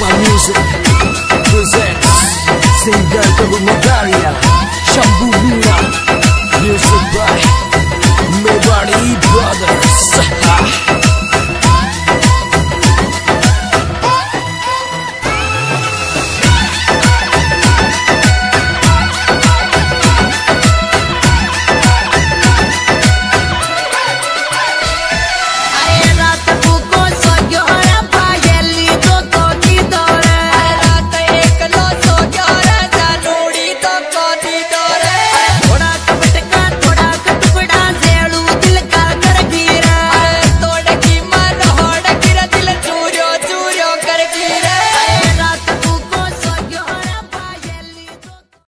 My Music presents Singer Kabu